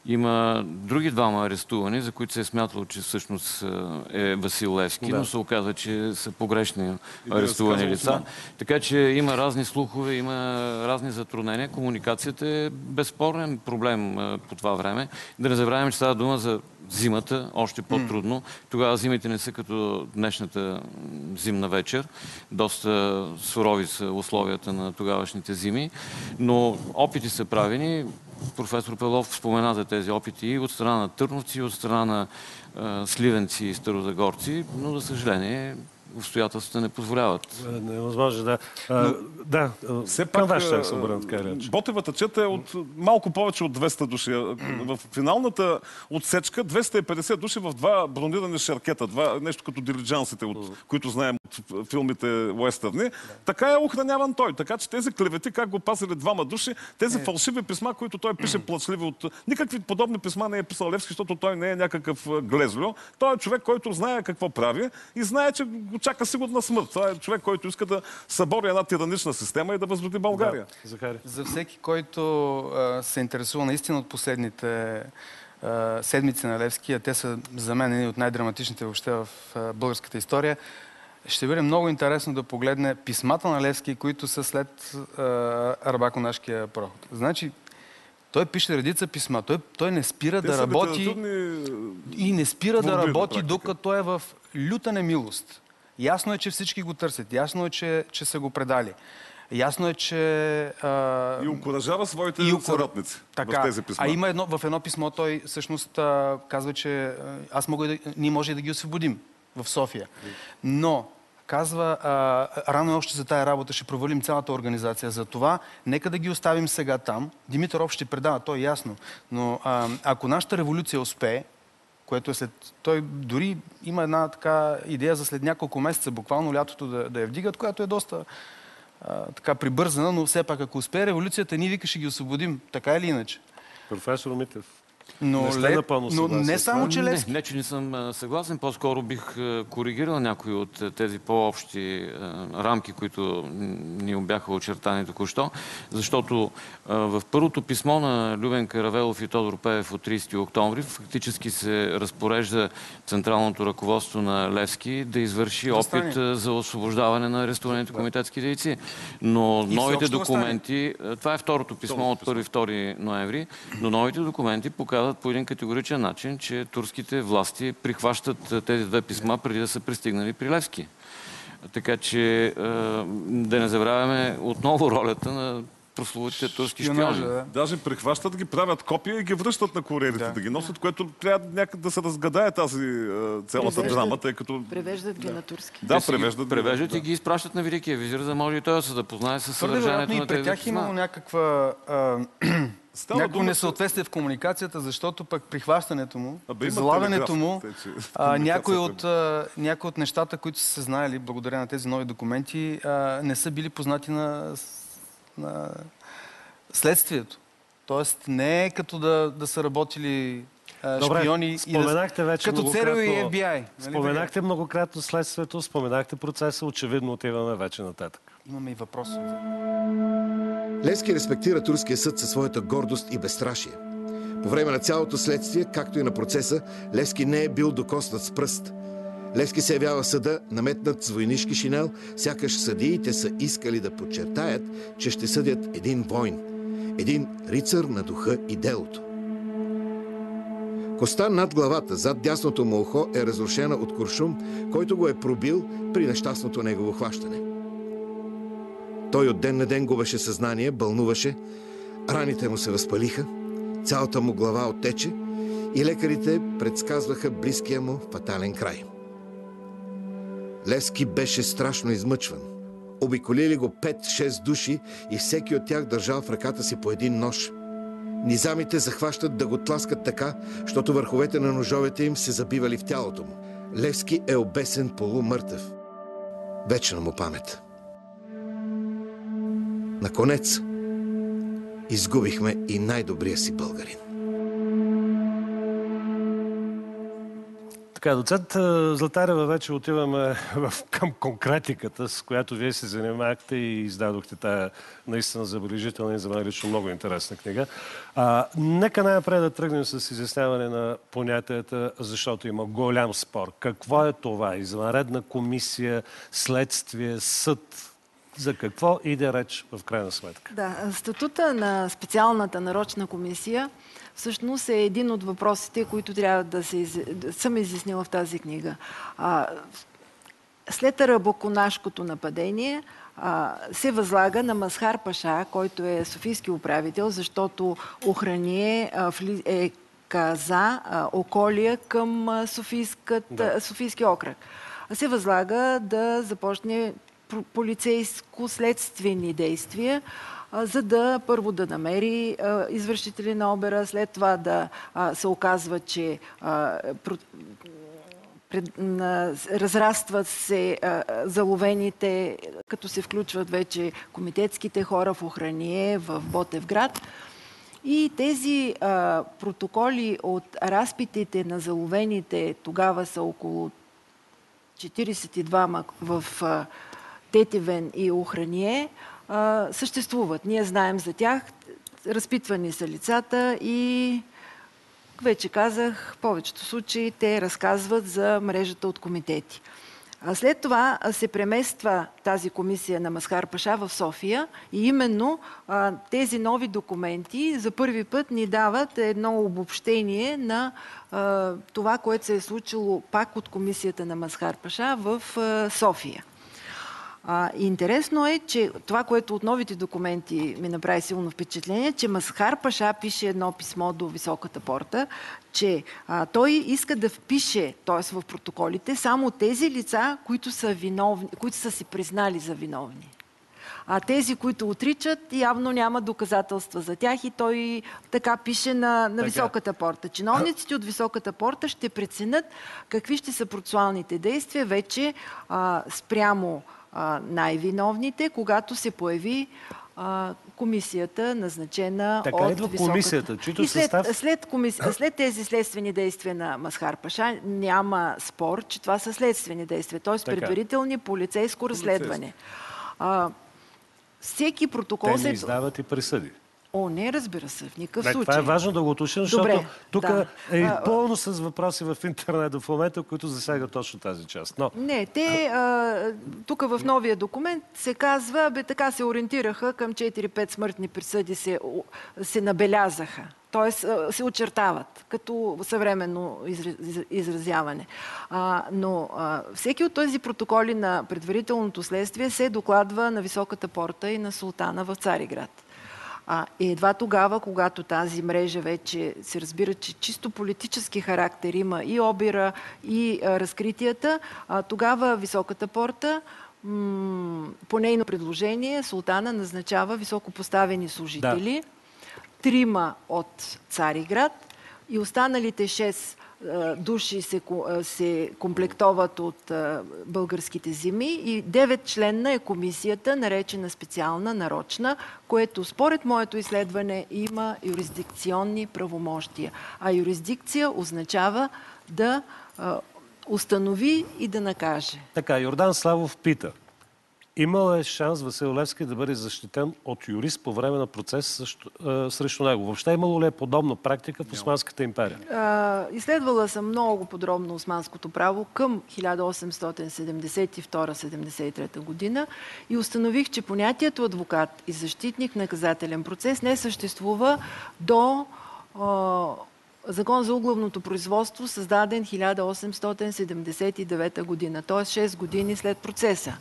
има други двама арестувани, за които се е смятало, че всъщност а, е Васил Левски, Да. но се оказа, че са погрешни арестувани лица. Така че има разни слухове, има разни затруднения. Комуникацията е безспорен проблем а, по това време. Да не забравяме, че става дума за зимата, още по-трудно. Тогава зимите не са като днешната зимна вечер. Доста сурови са условията на тогавашните зими. Но опити са правени. Професор Пелов спомена за тези опити и от страна на търновци, и от страна на а, сливенци и старозагорци, но за съжаление обстоятелствата не позволяват. А, Невъзможно, да. А, да, а, Все към пак, вас ще се обърна така реч. Ботевата чета е от малко повече от 200 души. В финалната отсечка 250 души в два бронирани шаркета, два, нещо като дилиджансите, от, които знаем от филмите уестърни. Така е охраняван той. Така че тези клевети, как го пазили двама души, тези фалшиви писма, които той пише плачливи от... Никакви подобни писма не е писал Левски, защото той не е някакъв глезлю. Той е човек, който знае какво прави и знае, че го чака сигурна смърт. Това е човек, който иска да събори една тиранична система и да възроди България. Да, Захари. За всеки, който а, се интересува наистина от последните а, седмици на Левски, а те са за мен едни от най-драматичните въобще в а, българската история, ще бъде много интересно да погледне писмата на Левски, които са след а, Арбако-Нашкия проход. Значи, той пише редица писма. Той, той не спира Те да работи и не спира да на работи, практика. докато е в люта немилост. Ясно е, че всички го търсят. Ясно е, че, че са го предали. Ясно е, че... А, И окоръжава своите и така. в тези писма. А има едно, в едно писмо той всъщност а, казва, че аз мога да, ние може и да ги освободим в София. Но казва, а, рано още за тая работа ще провалим цялата организация. За това, нека да ги оставим сега там. Димитров ще предава, то е ясно. Но а, ако нашата революция успее, което е след... Той дори има една така идея за след няколко месеца, буквално лятото да, да я вдигат, която е доста а, така прибързана, но все пак ако успее революцията, ние вика ще ги освободим, така или иначе. Професор Митев. Но, Не сте напълно но не само, че Левски. Не, не, че не съм съгласен. По-скоро бих коригирал някои от тези по-общи рамки, които ни бяха очертани току-що. Защото в първото писмо на Любен Каравелов и Тодор Пеев от 30 октомври фактически се разпорежда централното ръководство на Левски да извърши Да стане. опит за освобождаване на арестуваните комитетски дейци. Но И новите документи, това е второто писмо от 1-2 ноември, но новите документи показват по един категоричен начин, че турските власти прихващат тези две писма преди да са пристигнали при Левски. Така че да не забравяме отново ролята на прословутите турски шпиони. да. Даже прихващат ги, правят копия и ги връщат на куриерите да, Да. ги носят, което трябва някъде да се разгадае тази е, цялата Превеждат- драма, тъй като... Превеждат ги на турски. Да, Те превеждат. ги, Превеждат да. и ги изпращат на Великия визир, за да може и той да се запознае с съдържанието на и при тези тях имало писма. някаква, а, Става някакво дума, несъответствие в комуникацията, защото пък прихващането му, има залавянето му, че а, някои, от, а, някои от нещата, които са се знаели благодарение на тези нови документи, а, не са били познати на, на следствието. Тоест не е като да, да са работили а, Добре, шпиони споменахте вече като ЦРУ и многократно- FBI. Нали Споменахте многократно следствието, споменахте процеса, очевидно отиваме вече нататък. Имаме и въпроси. Левски респектира турския съд със своята гордост и безстрашие. По време на цялото следствие, както и на процеса, Левски не е бил докоснат с пръст. Левски се явява в съда, наметнат с войнишки шинел, сякаш съдиите са искали да подчертаят, че ще съдят един войн, един рицар на духа и делото. Коста над главата, зад дясното му ухо е разрушена от куршум, който го е пробил при нещастното негово хващане. Той от ден на ден губеше съзнание, бълнуваше, раните му се възпалиха, цялата му глава оттече и лекарите предсказваха близкия му фатален край. Левски беше страшно измъчван. Обиколили го 5-6 души и всеки от тях държал в ръката си по един нож. Низамите захващат да го тласкат така, защото върховете на ножовете им се забивали в тялото му. Левски е обесен полумъртъв. Вечна му памет. Наконец, изгубихме и най-добрия си българин. Така, доцент Златарева, вече отиваме в, към конкретиката, с която вие се занимахте и издадохте тая наистина забележителна и за мен лично много интересна книга. А, нека най-напред да тръгнем с изясняване на понятията, защото има голям спор. Какво е това? Извънредна комисия, следствие, съд? За какво иде реч в крайна сметка? Да, статута на специалната нарочна комисия всъщност е един от въпросите, които трябва да, се да съм изяснила в тази книга. А, след арабоконашкото нападение а, се възлага на Масхар Паша, който е софийски управител, защото Охрание а, вли- е каза а, околия към Да. Софийски окръг. Се възлага да започне полицейско-следствени действия, за да първо да намери извършители на обера, след това да се оказва, че разрастват се заловените, като се включват вече комитетските хора в Охрание, в Ботевград. И тези а, протоколи от разпитите на заловените тогава са около 42 в а, Тетевен и Охрание съществуват. Ние знаем за тях, разпитвани са лицата и вече казах, в повечето случаи те разказват за мрежата от комитети. А след това се премества тази комисия на Масхар Паша в София и именно а, тези нови документи за първи път ни дават едно обобщение на а, това, което се е случило пак от комисията на Масхар Паша в а, София. А, интересно е, че това, което от новите документи ми направи силно впечатление, че Масхар Паша пише едно писмо до Високата порта, че а, той иска да впише, т.е. в протоколите, само тези лица, които са, виновни, които са си признали за виновни. А тези, които отричат, явно няма доказателства за тях и той така пише на, на Така. Високата порта. Чиновниците от Високата порта ще преценят какви ще са процесуалните действия вече а, спрямо най-виновните, когато се появи а, комисията, назначена Така от идва Високата... комисията, чийто И след, състав- след, комис... след тези следствени действия на Масхар Паша няма спор, че това са следствени действия, т.е. Така. предварителни полицейско разследване. А, всеки протокол Те не издават и присъди. О, не, разбира се, в никакъв случай. това е важно да го уточним, защото тук да. е пълно с въпроси в интернет в момента, които засягат точно тази част. Но Не, те а, тук в новия документ се казва, бе така се ориентираха към 4-5 смъртни присъди се, се набелязаха. А, се очертават като съвременно изра- из- изразяване. А, но а, всеки от тези протоколи на предварителното следствие се докладва на Високата порта и на султана в Цариград. А, и едва тогава, когато тази мрежа вече се разбира, че чисто политически характер има и обира, и а, разкритията, а, тогава Високата порта по нейно предложение султана назначава високопоставени служители, трима от Цариград и останалите шест души се, се комплектоват от българските земи и девет членна е комисията, наречена специална, нарочна, което според моето изследване има юрисдикционни правомощия. А юрисдикция означава да установи и да накаже. така, Йордан Славов пита. Имал е шанс Васил Левски да бъде защитен от юрист по време на процес също, а, срещу него? Въобще имало ли е подобна практика в Османската империя? А, изследвала съм много подробно османското право към 1872-73 година и установих, че понятието адвокат и защитник в наказателен процес не съществува до а, Закон за углавното производство, създаден 1879 година, т.е. 6 години след процеса.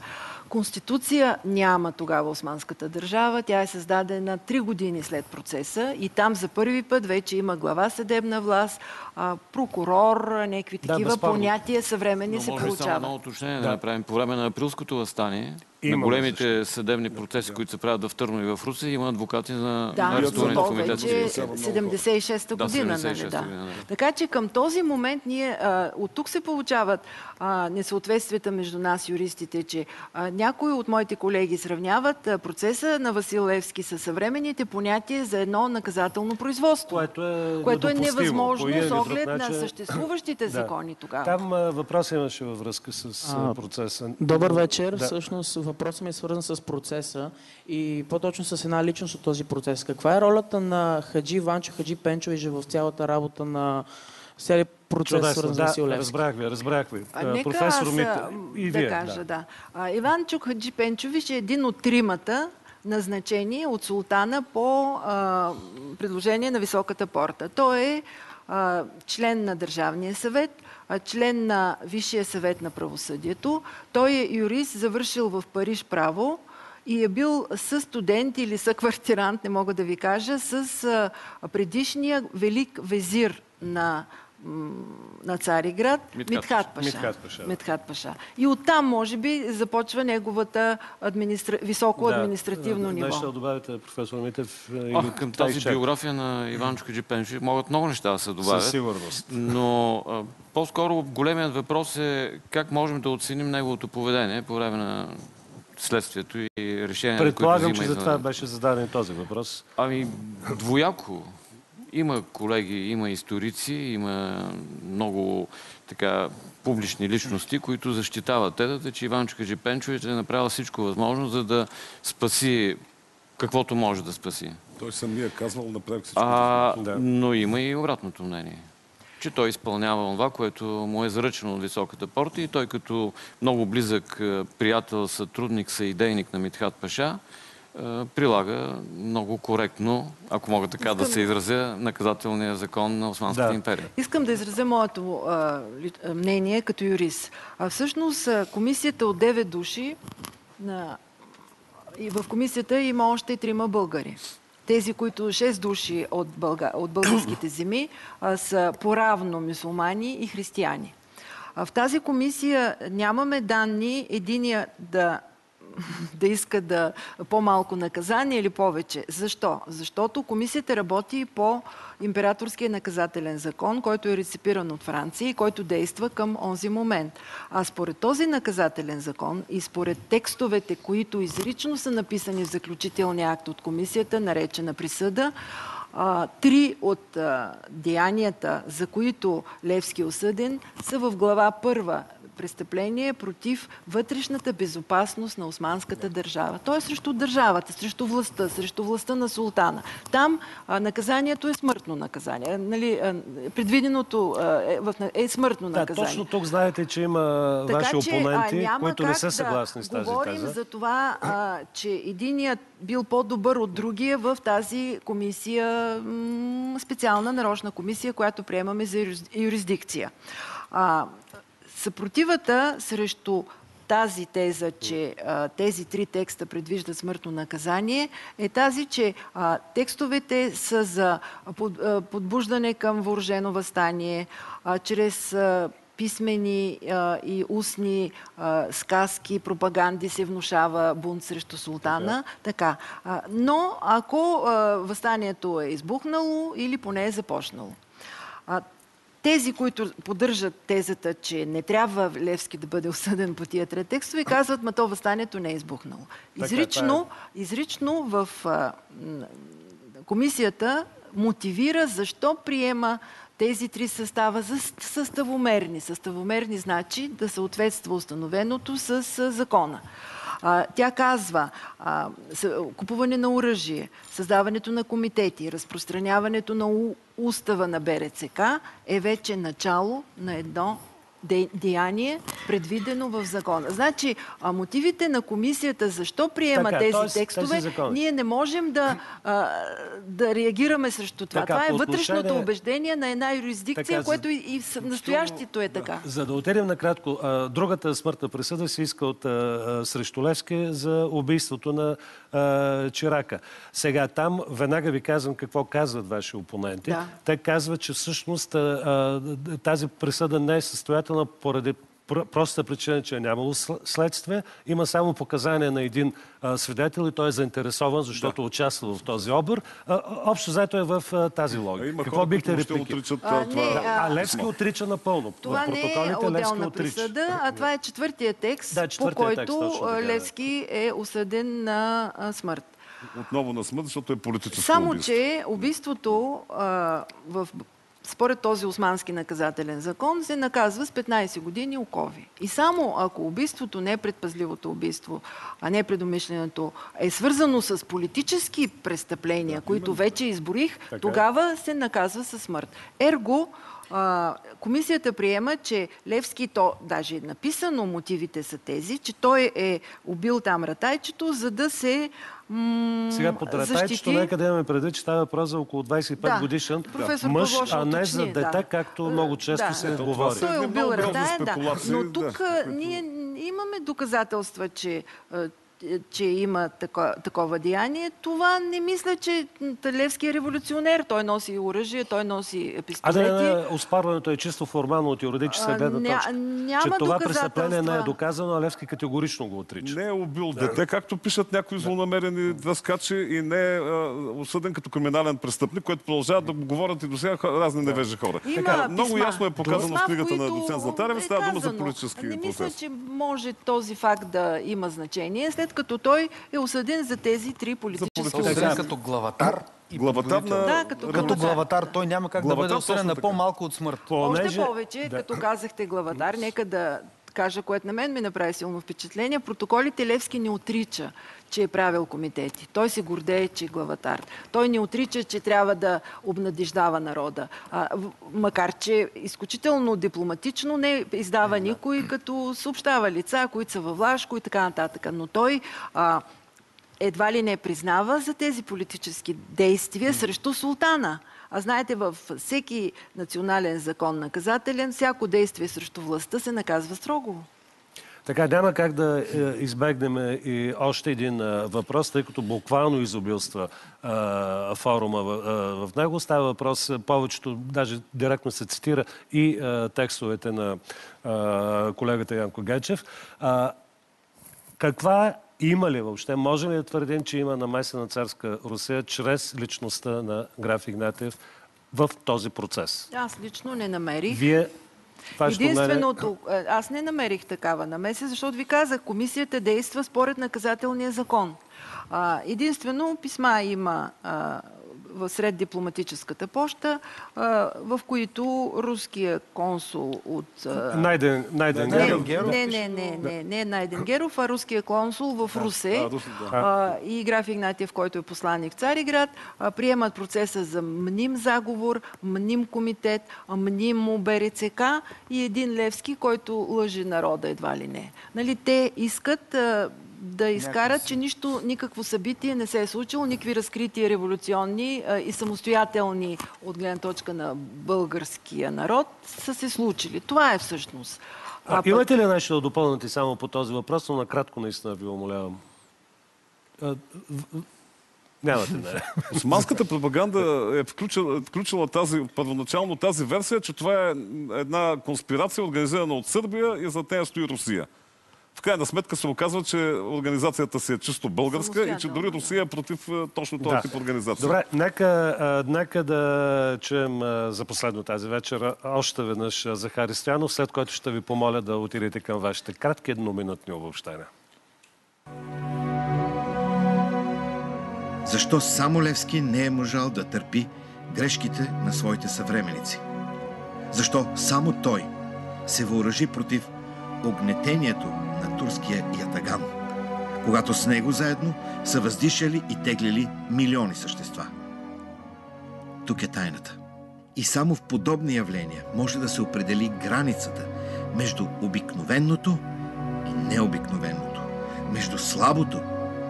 Конституция няма тогава Османската държава. Тя е създадена 3 години след процеса и там за първи път вече има глава съдебна власт, а, прокурор, някакви Да, такива безспорно. понятия съвременни Но се може ли само получават. едно уточнение да. Да. направим? По време на априлското възстание, Има на големите съдебни процеси, които се правят в Търново и в Русе, има адвокати на Да, арестуваните то комитет. вече е 76-та Да, година. 76-та нали, да. година, да. Така че към този момент ние, а, от тук се получават а, несъответствията между нас, юристите, че а, някои от моите колеги сравняват а, процеса на Васил Левски с съвременните понятия за едно наказателно производство. Което е, което е невъзможно с друг оглед на начин. съществуващите Да. закони тогава. Там а, въпрос имаше във връзка с а, процеса. Добър вечер. Да. Всъщност въпросът ми е свързан с процеса и по-точно с една личност от този процес. Каква е ролята на Хаджи Ванчо, Хаджи Пенчович в цялата работа на целият процес, Чудесно, свързан с да, Васил Левски? разбрах ви, разбрах ви. А, А, нека професор аз Мит, а, и да вие. кажа, да. А, Иван Чук Хаджи Пенчович е един от тримата назначени от султана по а, предложение на Високата порта. Той е член на Държавния съвет, член на Висшия съвет на правосъдието. Той е юрист, завършил в Париж право и е бил със студент или съквартирант, не мога да ви кажа, с предишния велик везир на, на Цариград, Митхат Митхат Паша. Митхат Паша, да. Митхат Паша. И оттам, може би, започва неговата администра... високо административно да, ниво. Да добавите, професор Митев? или Ох, към тази биография на Иван Чукаджи Пенчев могат много неща да се добавят. Със сигурност. Но а, по-скоро големият въпрос е как можем да оценим неговото поведение по време на следствието и решението, Предполагам, които че взима за и това беше зададен този въпрос. Ами, двояко. Има колеги, има историци, има много така публични личности, които защитават тезата, че Иван Чукаджи Пенчович е направил всичко възможно, за да спаси каквото може да спаси. Той самия е казвал, направих всичко. А, Да. Но има и обратното мнение. Че той изпълнява това, което му е заръчено от високата порта и той като много близък приятел, сътрудник, съидейник на Митхат Паша, прилага много коректно, ако мога така да се изразя, наказателния закон на Османската Да. империя. Искам да изразя моето а, ли- а, мнение като юрист. А всъщност комисията от 9 души на... И в комисията има още трима българи. Тези, които 6 души от, бълга... от българските земи а, са поравно мусулмани и християни. А в тази комисия нямаме данни единия да да иска да по-малко наказание или повече. Защо? Защото комисията работи по императорския наказателен закон, който е реципиран от Франция и който действа към онзи момент. А според този наказателен закон и според текстовете, които изрично са написани в заключителния акт от комисията, наречена присъда, три от деянията, за които Левски е осъден, са в глава първа престъпление против вътрешната безопасност на османската държава. Той е срещу държавата, срещу властта, срещу властта на султана. Там а, наказанието е смъртно наказание. Нали, а, предвиденото а, е, е смъртно Да, наказание. точно тук знаете, че има Така ваши че, опоненти, няма които не са съгласни да с тази говорим теза. за това, че единият бил по-добър от другия в тази комисия, специална нарочна комисия, която приемаме за юрис- юрисдикция. А, съпротивата срещу тази теза, че а, тези три текста предвиждат смъртно наказание, е тази, че а, текстовете са за под, а, подбуждане към въоръжено възстание, а, чрез писмени а, и устни а, сказки, пропаганди се внушава бунт срещу султана. Така. А, но ако а, възстанието е избухнало или поне е започнало. А, тези, които поддържат тезата, че не трябва Левски да бъде осъден по тия три текстове, казват, ма то възстанието не е избухнало. Така, Изрично, изрично в а, комисията мотивира защо приема тези три състава за съставомерни. Съставомерни значи да съответства установеното с закона. Тя казва купуване на оръжие, създаването на комитети, разпространяването на устава на БРЦК е вече начало на едно деяние, предвидено в закона. Значи, а, мотивите на комисията защо приема Така, тези тоест, текстове, закони. ние не можем да, а, да реагираме срещу това. Така, това е вътрешното отношение- убеждение на една юрисдикция, Така, което и, и в настоящето е така. За да отидем накратко, а, другата смъртна присъда се иска от а, а, срещу Левски за убийството на а, Чирака. Сега там веднага ви казвам какво казват ваши опоненти. Да. Те казват, че всъщност а, а, тази присъда не е състоятелна поради простата причина, че е нямало сл- следствие. Има само показания на един а, свидетел и той е заинтересован, защото участва в този обор. А, общо заето е в а, тази логика. има Какво хора, бихте реплики? отричат А, а, не, това. а, А Левски отрича напълно. Това в не е протоколите Левски отделна отрича. присъда, а това е четвъртия текст, Да, по четвъртия който текст, точно а, така, да. Левски е осъден на смърт. Отново на смърт, защото е политическо Само, убийство. че убийството а, в, според този османски наказателен закон се наказва с 15 години окови. И само ако убийството, не предпазливото убийство, а не предумишленото, е свързано с политически престъпления, които вече изборих, е. тогава се наказва със смърт. Ерго, а, комисията приема, че Левски, то даже е написано, мотивите са тези, че той е убил там ратайчето, за да се м- Сега под ратайчето, нека да имаме предвид, че става въпрос за около 25 Да. годишен Професор мъж, Павлов ще а не за уточни, дете, да. както много често Да. се говори. Той е убил Ратая, да. Но тук ние имаме доказателства, че че има тако, такова деяние, това не мисля, че Талевски е революционер. Той носи оръжие, той носи А пистолети. да, не, оспарването е чисто формално от юридическа А, гледна ня- точка. няма че това престъпление не е доказано, а Левски категорично го отрича. Не е убил дете, както пишат някои злонамерени дъскачи и не е а, осъден като криминален престъпник, което продължават да го говорят и до сега хора- разни невежи хора. Има Така, много писма. ясно е показано в книгата на доцент Златарев. е Става дума за политически Не мисля, че може този факт да има значение, след като той е осъден за тези три политически. Осъден като главатар и Главатар на... Да, като Като главатар. той няма как да Главатар бъде осъден на по-малко от смърт. Още повече, да. като казахте главатар, нека да кажа, което на мен ми направи силно впечатление. Протоколите Левски не отрича, че е правил комитети. Той се гордее, че е главатар. Той не отрича, че трябва да обнадеждава народа. А, макар, че изключително дипломатично не издава никой, като съобщава лица, които са във Влашко и така нататък. Но той а, едва ли не признава за тези политически действия срещу султана. А знаете, във всеки национален закон наказателен, всяко действие срещу властта се наказва строго. Така, няма как да е, избегнем и още един е, въпрос, тъй като буквално изобилства е, форума в, е, в него. Става въпрос, е, повечето, даже директно се цитира и е, текстовете на е, колегата Янко Гечев. Е, каква има ли въобще, може ли да твърдим, че има намеса на царска Русия чрез личността на граф Игнатиев в този процес? Аз лично не намерих. Вие вашето мнение- Единственото, е, аз не намерих такава намеса, защото ви казах, комисията действа според наказателния закон. Единствено писма има сред дипломатическата поща, в които руския консул от... Найден, Найден не, Геров. не, не, не, не, не Найден Геров, а руския консул в Русе а, и граф Игнатиев, който е посланник в Цариград, приемат процеса за мним заговор, мним комитет, а, мнимо БРЦК и един Левски, който лъже народа едва ли не. Нали, те искат да изкарат, че нищо, никакво събитие не се е случило, никакви разкрития революционни а, и самостоятелни от гледна точка на българския народ са се случили. Това е всъщност. А, пък- имате ли нещо да допълните само по този въпрос, но накратко наистина ви умолявам. А, Нямате, не. Османската пропаганда е включила, включила тази, първоначално тази версия, че това е една конспирация, организирана от Сърбия и за нея стои Русия. В крайна сметка се оказва, че организацията си е чисто българска и че дори Русия е против е, точно този Да. тип организация. Добре, нека, нека да чуем за последно тази вечер а, още веднъж Захари Стоянов, след което ще ви помоля да отидете към вашите кратки едноминутни обобщения. Защо само Левски не е можал да търпи грешките на своите съвременици? Защо само той се въоръжи против огнетението на турския ятаган, когато с него заедно са въздишали и теглили милиони същества? Тук е тайната. И само в подобни явления може да се определи границата между обикновеното и необикновеното, между слабото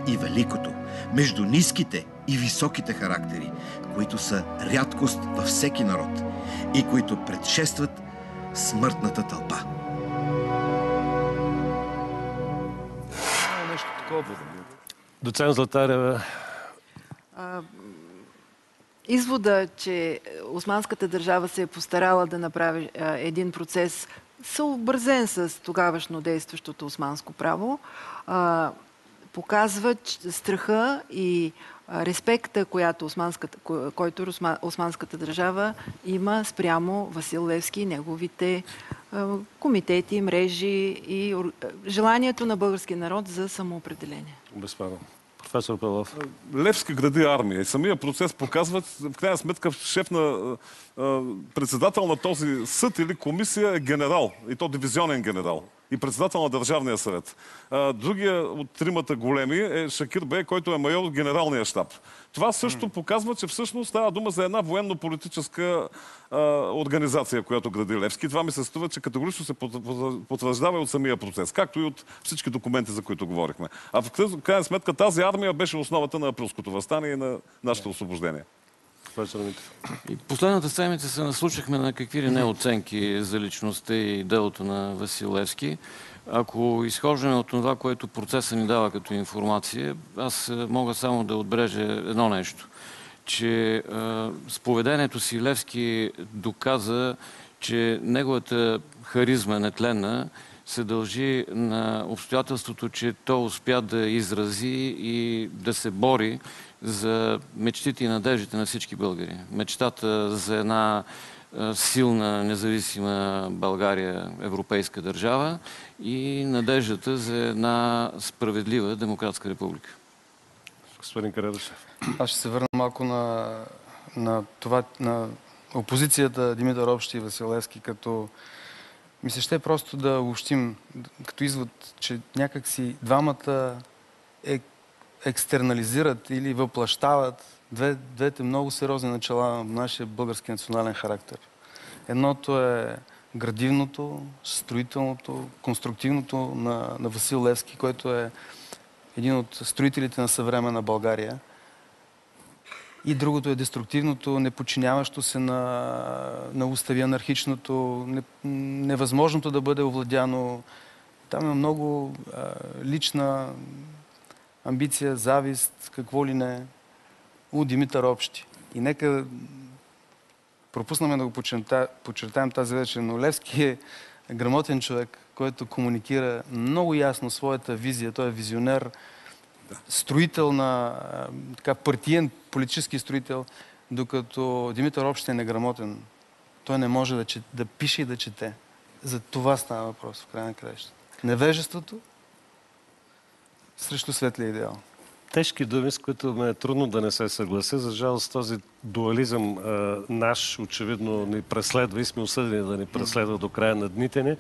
и великото, между ниските и високите характери, които са рядкост във всеки народ и които предшестват смъртната тълпа. Доцент Златарева, Извода, че Османската държава се е постарала да направи един процес съобразен с тогавашно действащото османско право, показва страха и респекта, която османската, ко- който Осма- Османската държава има спрямо Васил Левски и неговите комитети, мрежи и желанието на българския народ за самоопределение. безспорно. Професор Павлов. Левски гради армия и самия процес показва, в крайна сметка, шеф на председател на този съд или комисия е генерал, и то дивизионен генерал и председател на Държавния съвет. Другия от тримата големи е Шакир Бей, който е майор от генералния щаб. Това също показва, че всъщност става дума за една военно-политическа организация, която гради Левски. Това ми се струва, че категорично се потвърждава и от самия процес, както и от всички документи, за които говорихме. А в крайна сметка тази армия беше основата на априлското възстание и на нашето освобождение. И последната седмица се наслушахме на какви ли не оценки за личността и делото на Васил Левски. Ако изхождаме от това, което процеса ни дава като информация, аз е, мога само да отбрежа едно нещо. Че е, с поведението си Левски доказа, че неговата харизма нетленна се дължи на обстоятелството, че той успя да изрази и да се бори за мечтите и надеждите на всички българи. Мечтата за една силна, независима България, европейска държава и надеждата за една справедлива демократска република. Господин Карадашев. Аз ще се върна малко на, на това, на опозицията Димитър Общи и Василевски, като ми се ще просто да общим като извод, че някакси двамата е, екстернализират или въплащават две, двете много сериозни начала на нашия български национален характер. Едното е градивното, строителното, конструктивното на, на Васил Левски, който е един от строителите на съвременна България. И другото е деструктивното, неподчиняващо се на, на устави, анархичното, не, невъзможното да бъде овладяно Там е много а, лична амбиция, завист, какво ли не. У Димитър Общи. И нека пропуснаме да го подчерта, подчертаем тази вечер, но Левски е грамотен човек, който комуникира много ясно своята визия. Той е визионер, строител на така, партиен политически строител, докато Димитър Общи е неграмотен. Той не може да, че, да пише и да чете. За това става въпрос в край на краищата. Невежеството срещу светлия идеал. Тежки думи, с които ме е трудно да не се съглася. За жалост този дуализъм а, наш очевидно ни преследва и сме осъдени да ни преследва до края на дните ни.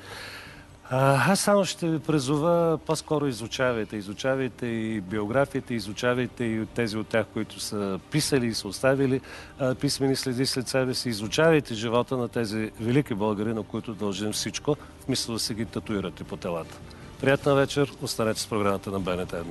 Аз само ще ви презова, по-скоро изучавайте. Изучавайте и биографиите, изучавайте и тези от тях, които са писали и са оставили а, писмени следи след себе си. Изучавайте живота на тези велики българи, на които дължим всичко, вместо да се ги татуирате по телата. Приятна вечер, останете с програмата на БНТ 1.